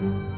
了。